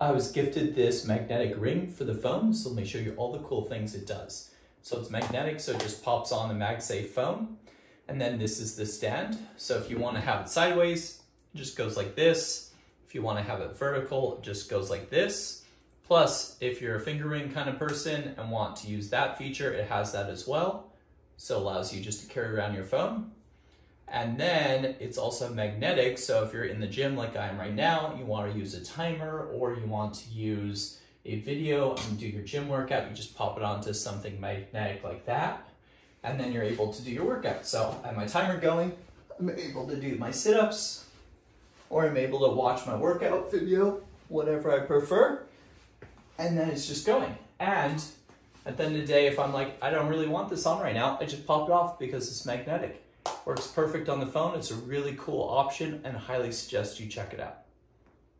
I was gifted this magnetic ring for the phone, so let me show you all the cool things it does. So it's magnetic, so it just pops on the MagSafe phone. And then this is the stand. So if you want to have it sideways, it just goes like this. If you want to have it vertical, it just goes like this. Plus, if you're a finger ring kind of person and want to use that feature, it has that as well. So it allows you just to carry around your phone. And then it's also magnetic. So if you're in the gym like I am right now, you want to use a timer or you want to use a video and do your gym workout, you just pop it onto something magnetic like that. And then you're able to do your workout. So I have my timer going. I'm able to do my sit-ups or I'm able to watch my workout video, whatever I prefer. And then it's just going. And at the end of the day, if I'm like, I don't really want this on right now, I just pop it off because it's magnetic. Works perfect on the phone. It's a really cool option and highly suggest you check it out.